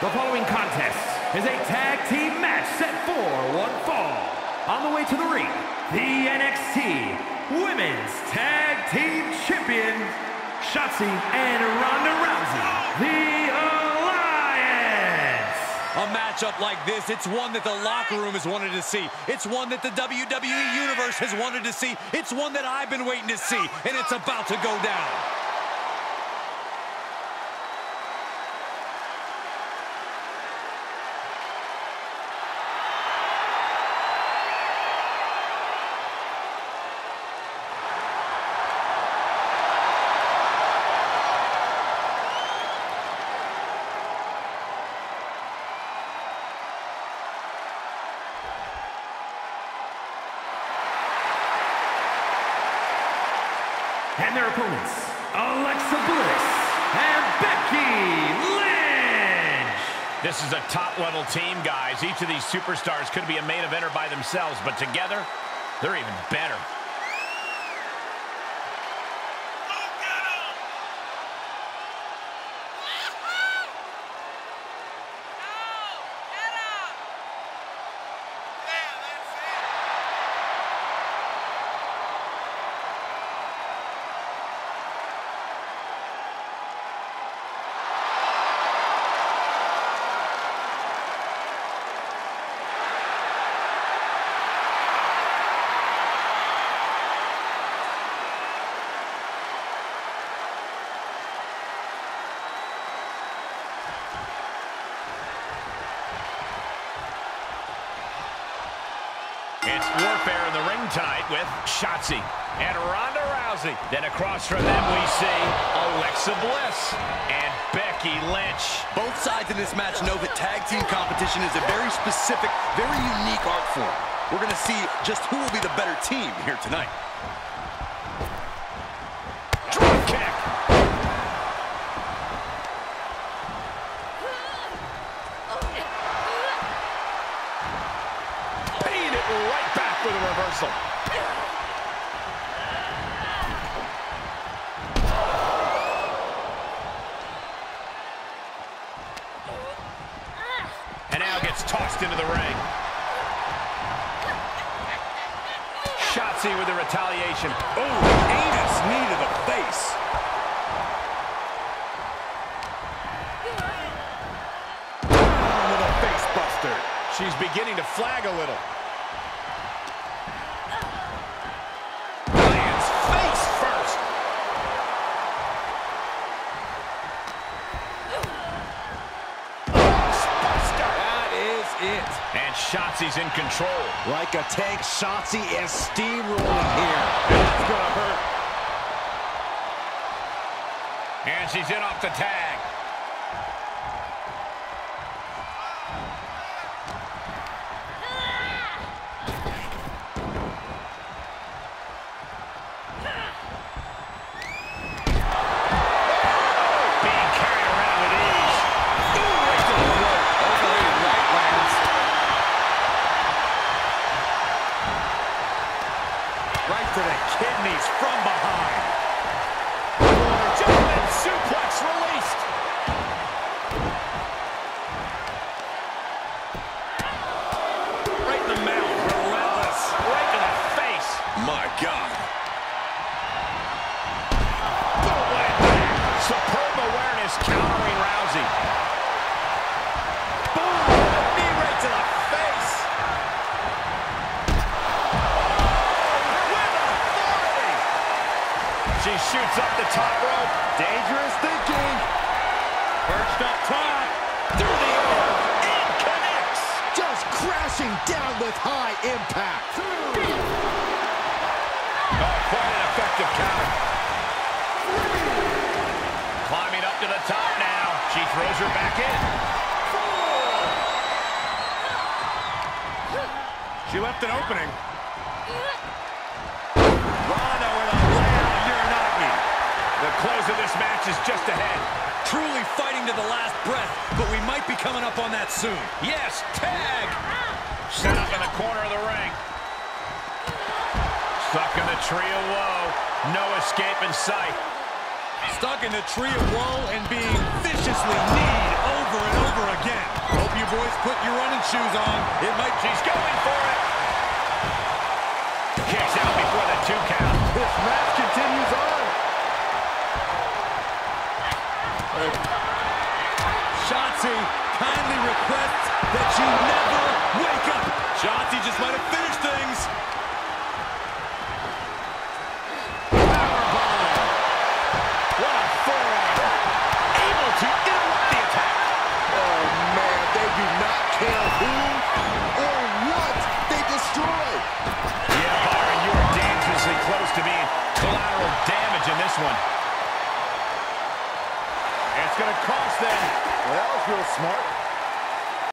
The following contest is a tag team match set for one fall. On the way to the ring, the NXT Women's Tag Team Champions, Shotzi and Ronda Rousey, the Alliance. A matchup like this, it's one that the locker room has wanted to see. It's one that the WWE Universe has wanted to see. It's one that I've been waiting to see, and it's about to go down. And their opponents, Alexa Bliss and Becky Lynch. This is a top-level team, guys. Each of these superstars could be a main eventer by themselves, but together, they're even better. It's warfare in the ring tonight with Shotzi and Ronda Rousey. Then across from them we see Alexa Bliss and Becky Lynch. Both sides in this match know that tag team competition is a very specific, very unique art form. We're going to see just who will be the better team here tonight. Reversal. And now gets tossed into the ring. Shotzi with the retaliation. Oh, heinous knee to the face. She's beginning to flag a little. Shotzi's in control. Like a tank, Shotzi is steamrolling here. That's gonna hurt. And she's in off the tag. Kidneys from behind. Top rope. Dangerous thinking. Perched up top. Through the air. And connects. Just crashing down with high impact. Oh, quite an effective counter. Climbing up to the top now. She throws her back in. She left an opening. Close of this match is just ahead. Truly fighting to the last breath, but we might be coming up on that soon. Yes, tag. Set up in the corner of the ring. Stuck in the tree of woe. No escape in sight. Stuck in the tree of woe and being viciously kneed over and over again. Hope you boys put your running shoes on. It might... She's going for it. Kicks that you never wake up. Shotzi just might have finished things. What a forearm. Able to interrupt the attack. Oh, man, they do not care who or what they destroy. Yeah, Byron, you are dangerously close to being collateral damage in this one. It's going to cost them. Well, that was real smart.